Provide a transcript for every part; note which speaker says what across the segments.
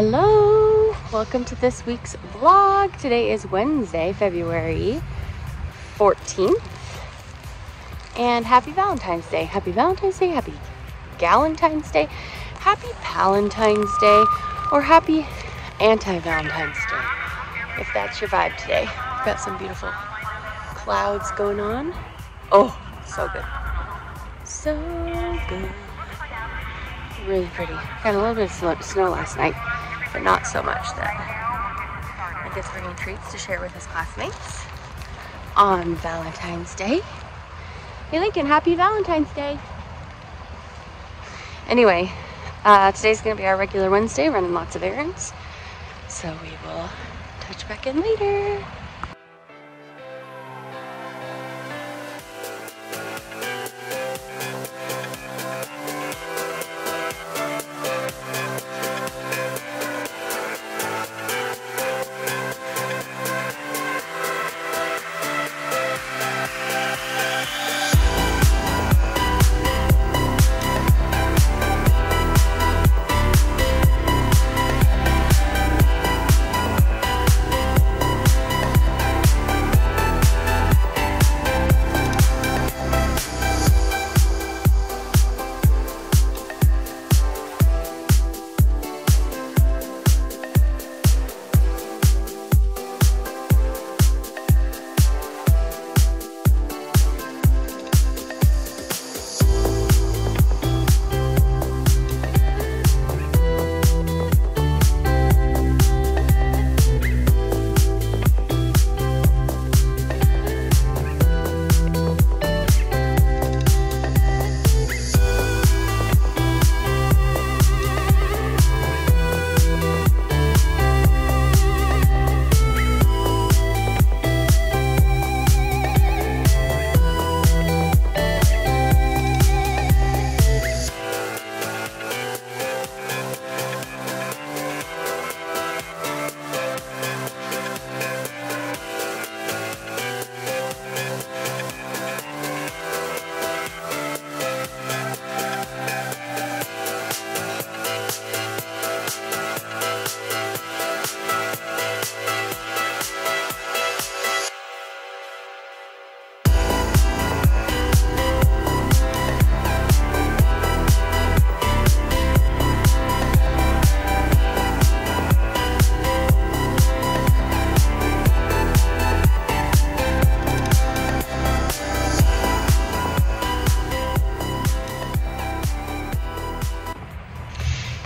Speaker 1: Hello, welcome to this week's vlog. Today is Wednesday, February 14th. And happy Valentine's Day. Happy Valentine's Day, happy Galentine's Day, happy Valentine's Day, or happy anti-Valentine's Day, if that's your vibe today. We've got some beautiful clouds going on. Oh, so good. So good. Really pretty. Got a little bit of snow last night but not so much that I get bringing treats to share with his classmates on Valentine's Day. Hey Lincoln, happy Valentine's Day. Anyway, uh, today's gonna be our regular Wednesday, running lots of errands. So we will touch back in later.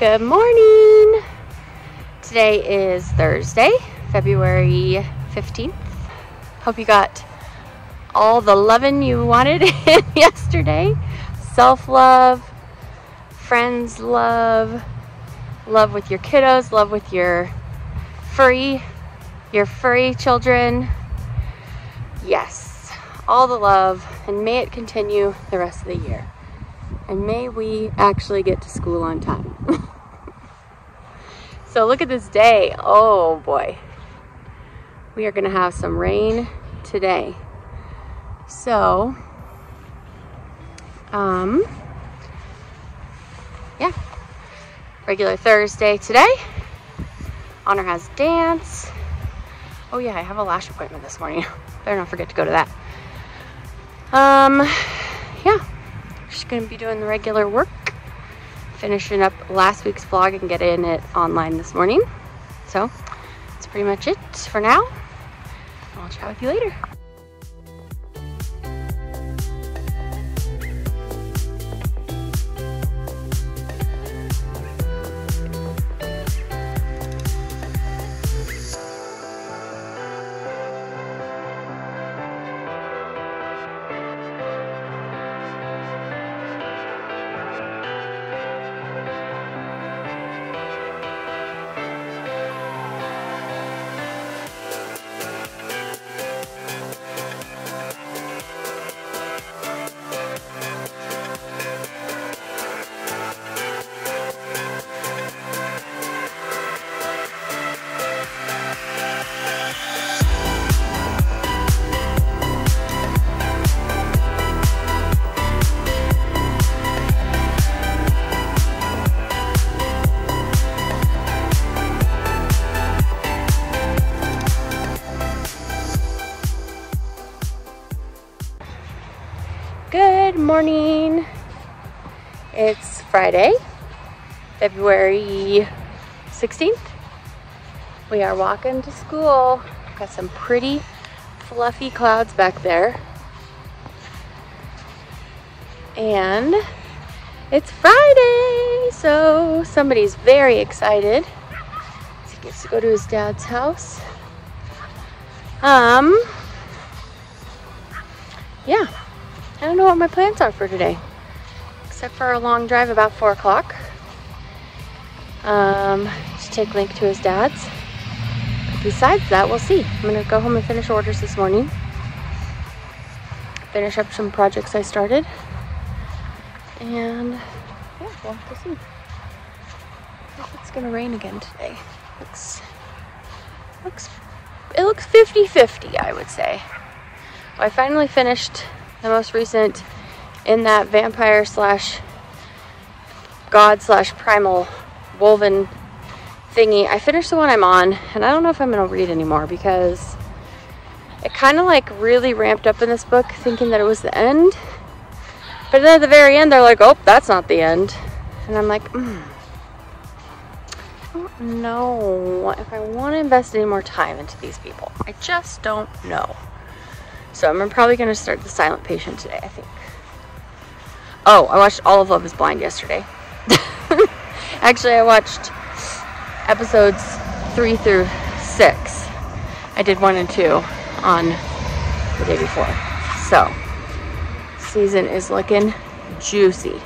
Speaker 1: Good morning. Today is Thursday, February 15th. Hope you got all the loving you wanted yesterday. Self-love, friends love, love with your kiddos, love with your furry, your furry children. Yes, all the love and may it continue the rest of the year. And may we actually get to school on time. So look at this day. Oh boy. We are gonna have some rain today. So, um, yeah, regular Thursday today. Honor has dance. Oh yeah, I have a lash appointment this morning. Better not forget to go to that. Um, yeah, just gonna be doing the regular work finishing up last week's vlog and getting it online this morning. So that's pretty much it for now. I'll chat with you later. Friday, February 16th. We are walking to school. Got some pretty fluffy clouds back there. And it's Friday, so somebody's very excited. He gets to go to his dad's house. Um, yeah, I don't know what my plans are for today, except for a long drive about four o'clock. Um, to take Link to his dad's. Besides that, we'll see. I'm gonna go home and finish orders this morning. Finish up some projects I started. And yeah, we'll have to see. If it's gonna rain again today. Looks looks it looks 50-50, I would say. Well, I finally finished the most recent in that vampire slash god slash primal woven thingy. I finished the one I'm on, and I don't know if I'm gonna read anymore because it kind of like really ramped up in this book thinking that it was the end. But then at the very end, they're like, oh, that's not the end. And I'm like, mm, I don't know if I want to invest any more time into these people. I just don't know. So I'm probably going to start The Silent Patient today, I think. Oh, I watched all of Love is Blind yesterday. Actually, I watched episodes three through six. I did one and two on the day before. So, season is looking juicy.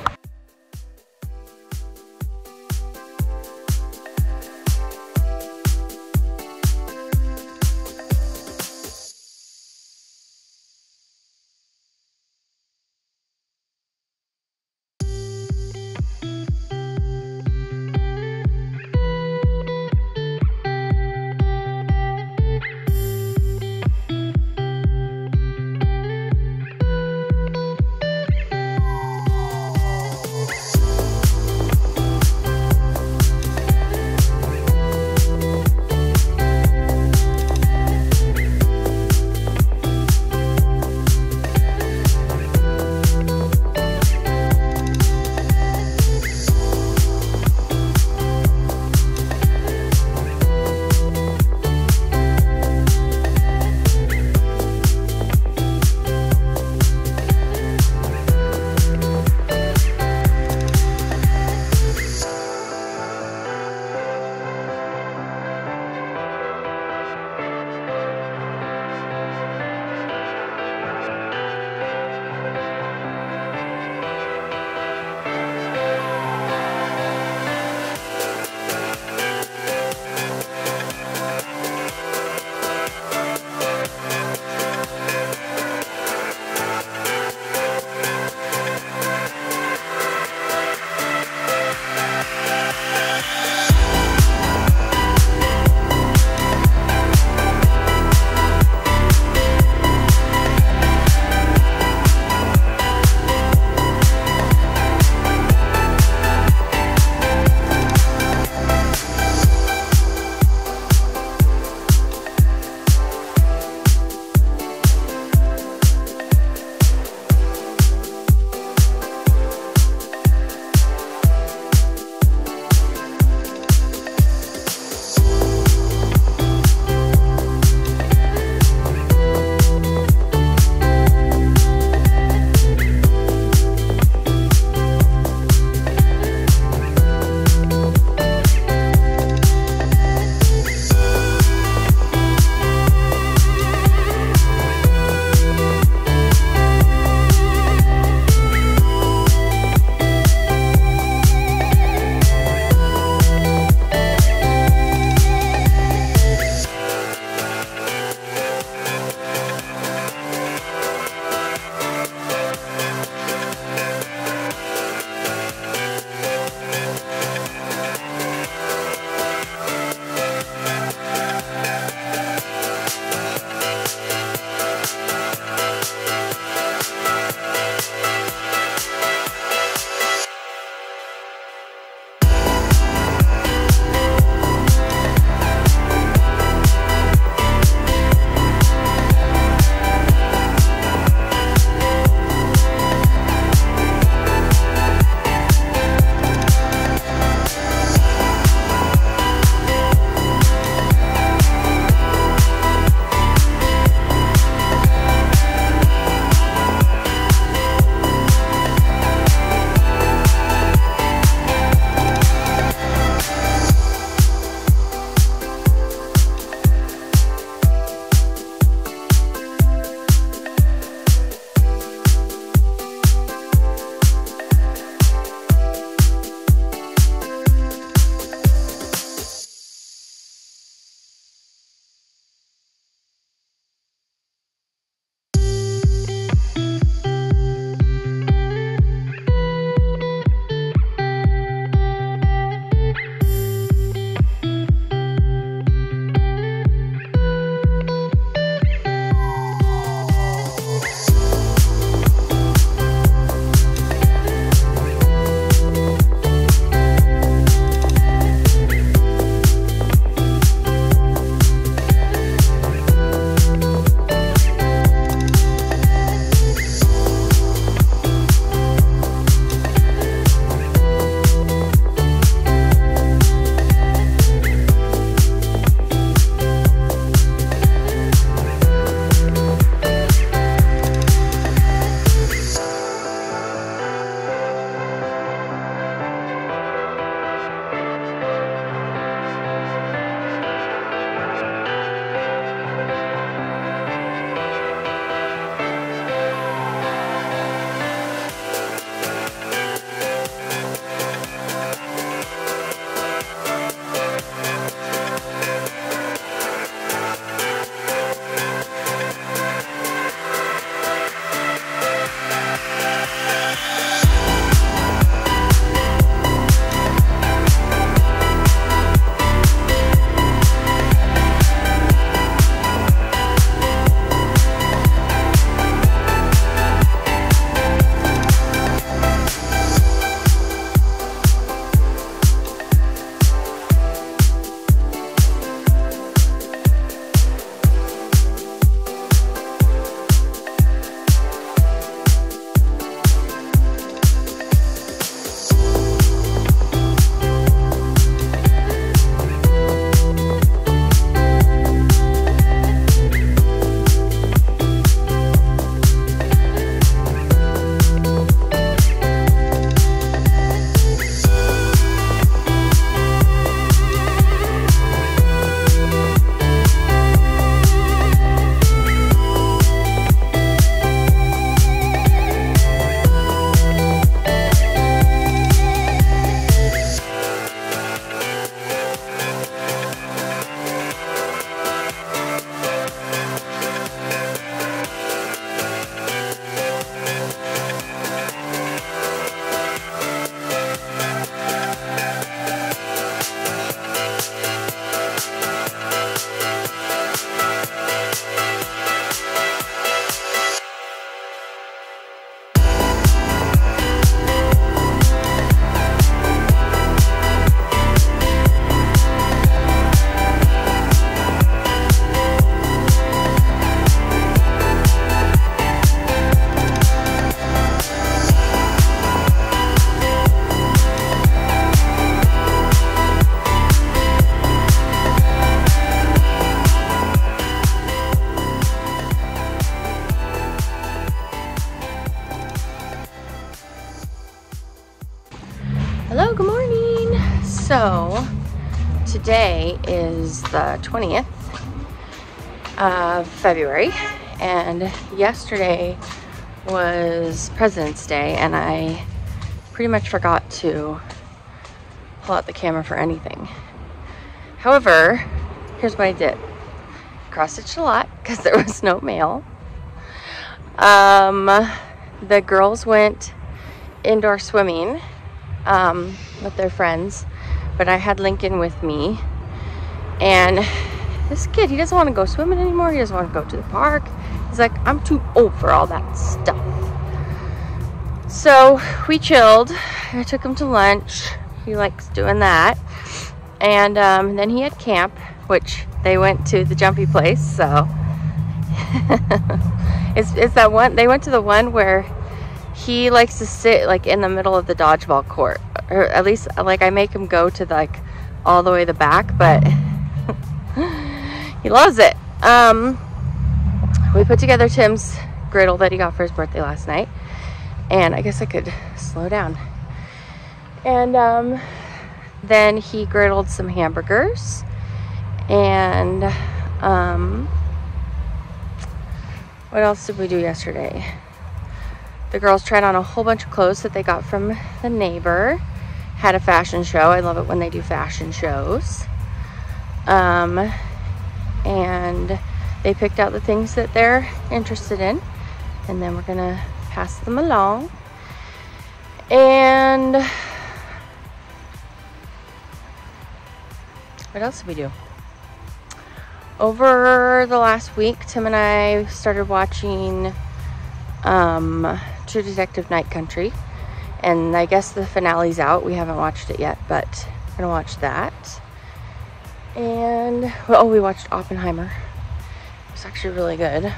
Speaker 1: 20th of February and yesterday was President's Day and I pretty much forgot to pull out the camera for anything. However, here's what I did. Cross-stitched a lot because there was no mail. Um, the girls went indoor swimming um, with their friends, but I had Lincoln with me. And this kid, he doesn't want to go swimming anymore. He doesn't want to go to the park. He's like, I'm too old for all that stuff. So we chilled. I took him to lunch. He likes doing that. And um, then he had camp, which they went to the jumpy place. So it's, it's that one, they went to the one where he likes to sit like in the middle of the dodgeball court or at least like I make him go to like all the way the back but he loves it um we put together Tim's griddle that he got for his birthday last night and I guess I could slow down and um then he griddled some hamburgers and um what else did we do yesterday the girls tried on a whole bunch of clothes that they got from the neighbor. Had a fashion show. I love it when they do fashion shows. Um, and they picked out the things that they're interested in. And then we're to pass them along. And what else did we do? Over the last week, Tim and I started watching um, True Detective Night Country. And I guess the finale's out. We haven't watched it yet, but I'm gonna watch that. And, well, oh, we watched Oppenheimer. It's actually really good. I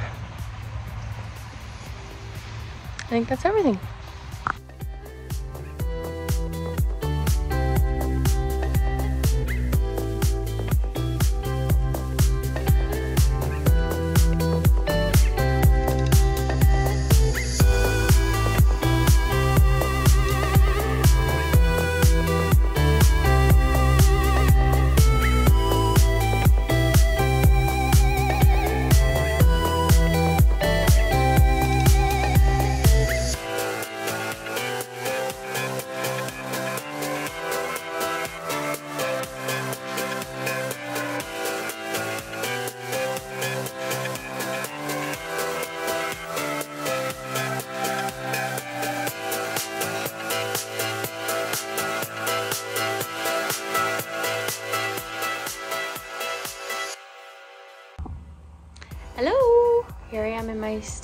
Speaker 1: think that's everything.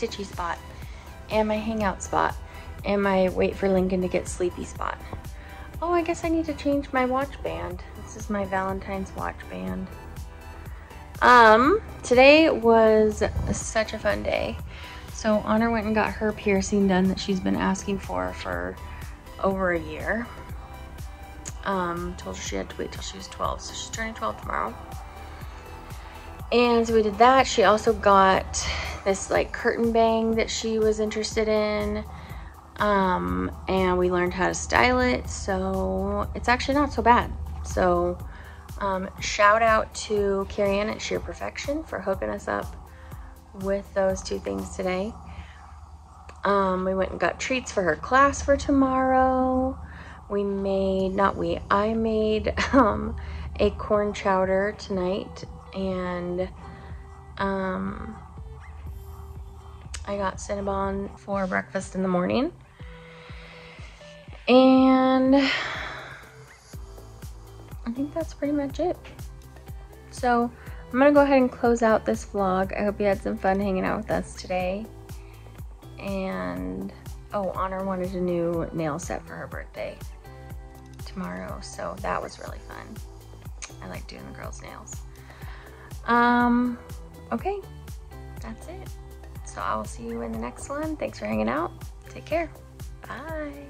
Speaker 1: Stitchy spot and my hangout spot and my wait for Lincoln to get sleepy spot. Oh, I guess I need to change my watch band. This is my Valentine's watch band. Um, today was such a fun day. So Honor went and got her piercing done that she's been asking for for over a year. Um, told her she had to wait till she was 12, so she's turning 12 tomorrow. And so we did that. She also got this like curtain bang that she was interested in. Um, and we learned how to style it. So it's actually not so bad. So um, shout out to Carrie Ann at Sheer Perfection for hooking us up with those two things today. Um, we went and got treats for her class for tomorrow. We made, not we, I made um, a corn chowder tonight and um, I got Cinnabon for breakfast in the morning. And I think that's pretty much it. So I'm gonna go ahead and close out this vlog. I hope you had some fun hanging out with us today. And, oh, Honor wanted a new nail set for her birthday tomorrow. So that was really fun. I like doing the girls' nails. Um, okay, that's it. So I will see you in the next one. Thanks for hanging out. Take care. Bye.